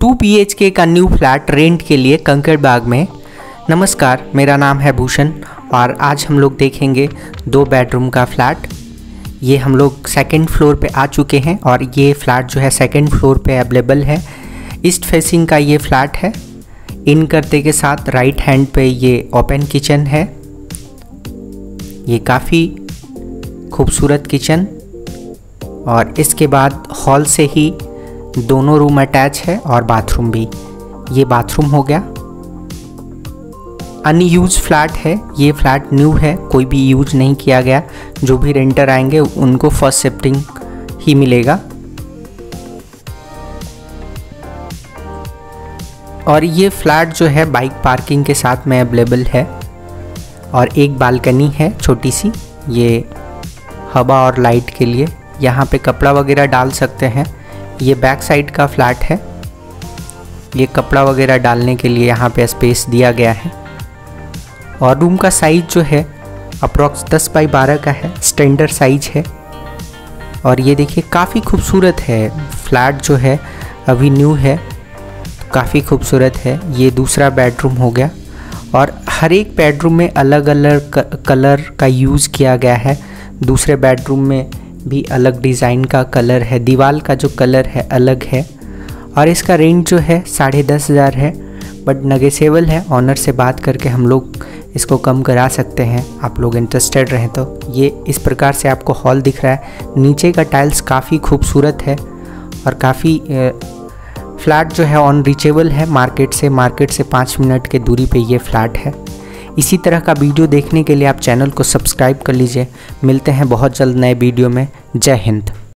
Two B K new flat rent के लिए कंकड़ बाग में। नमस्कार, मेरा नाम है भूषण और आज हम लोग देखेंगे दो बेडरूम का फ्लैट। ये हम लोग सेकेंड फ्लोर पे आ चुके हैं और ये फ्लैट जो है सेकेंड फ्लोर पे अवेलेबल है। ईस्ट फेसिंग का ये फ्लैट है। इन करते के साथ राइट हैंड पे ये ओपन किचन है। ये काफ़ी खूबसूरत किचन और इसके बाद हॉल से ही दोनों रूम अटैच है और बाथरूम भी। ये बाथरूम हो गया। अनयूज फ्लैट है। ये फ्लैट न्यू है। कोई भी यूज़ नहीं किया गया। जो भी रेंटर आएँगे, उनको फ़र्स्ट शिफ्टिंग ही मिलेगा। और ये फ्लैट जो है, बाइक पार्किंग के साथ में अवेलेबल है। और एक बालकनी है, छोटी सी। ये हवा और लाइट के लिए। यहाँ पे कपड़ा वगैरह डाल सकते हैं। ये बैक साइड का फ्लैट है। ये कपड़ा वगैरह डालने के लिए यहाँ पे स्पेस दिया गया है। और रूम का साइज़ जो है अप्रॉक्स 10 बाई 12 का है। स्टैंडर्ड साइज़ है। और ये देखिए, काफ़ी खूबसूरत है। फ्लैट जो है, अभी न्यू है। तो काफ़ी खूबसूरत है। ये दूसरा बेडरूम हो गया। और हर एक बेडरूम में अलग अलग कलर का यूज़ किया गया है। दूसरे बेडरूम में भी अलग डिज़ाइन का कलर है दीवार का जो कलर है अलग है। और इसका रेंज जो है साढ़े दस हज़ार है बट नगेसेबल है। ऑनर से बात करके हम लोग इसको कम करा सकते हैं। आप लोग इंटरेस्टेड रहें तो। ये इस प्रकार से आपको हॉल दिख रहा है। नीचे का टाइल्स काफ़ी खूबसूरत है और काफ़ी फ्लैट जो है ऑन रीचेबल है। मार्केट से मार्केट से पाँच मिनट के दूरी पे ये फ्लैट है। इसी तरह का वीडियो देखने के लिए आप चैनल को सब्सक्राइब कर लीजिए। मिलते हैं बहुत जल्द नए वीडियो में। जय हिंद।